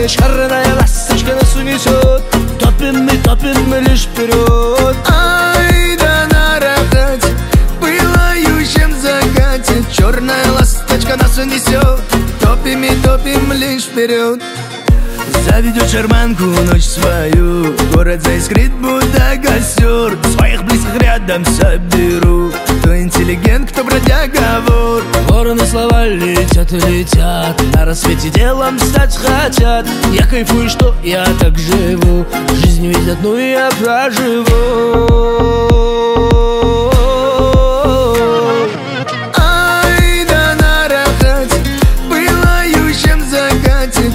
загоде Шарная ласточка нас унесет Топим мы, топим мы лишь вперед Ай, да на рахате Пылающем закате Черная ласточка нас унесет Топим и топим лишь вперед Заведет шарманку ночь свою Город заискрит, будто костер Своих близких рядом соберу Кто интеллигент, кто бродяга Вороны слова летят летят. На рассвете делом стать хотят. Я кайфую, что я так живу. Жизнь ведь одну я проживу.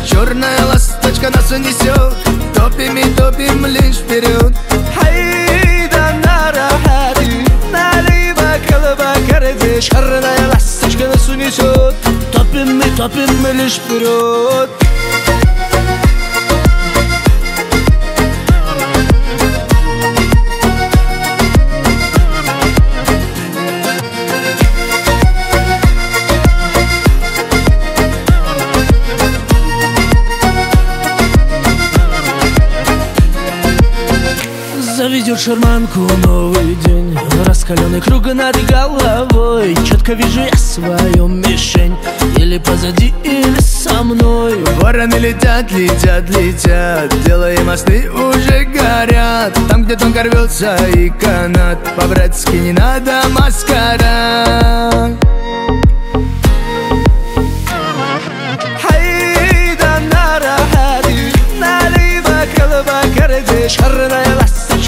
Черная ласточка нас унесет. Топим и топим лишь вперед. Хайда на рахати Налево колыба горде Шарная ласточка нас унесет Топим мы, топим мы лишь вперед Заведет шарманку новый день. Раскаленный круг над головой. Четко вижу я свою мишень. Или позади, или со мной. Вороны летят, летят, летят. Делая мосты уже горят. Там, где тонко рвется и канат По-братски не надо маскара Хайда на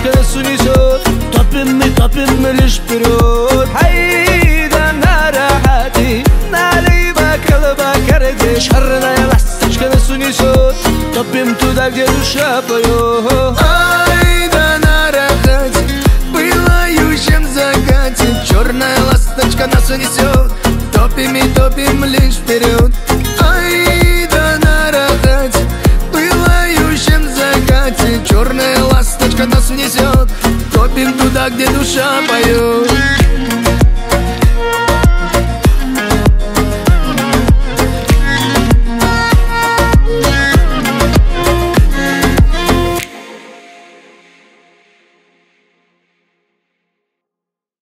рахати нас унесет Топим мы, топим мы лишь вперед Хайда на рахати Налево колыба горде Шарная ласточка нас унесет Топим туда, где душа поет Ай, да на рахате Пылающем закате Черная ласточка нас унесет Топим и топим лишь вперед ласточка нас унесет Топим туда, где душа поет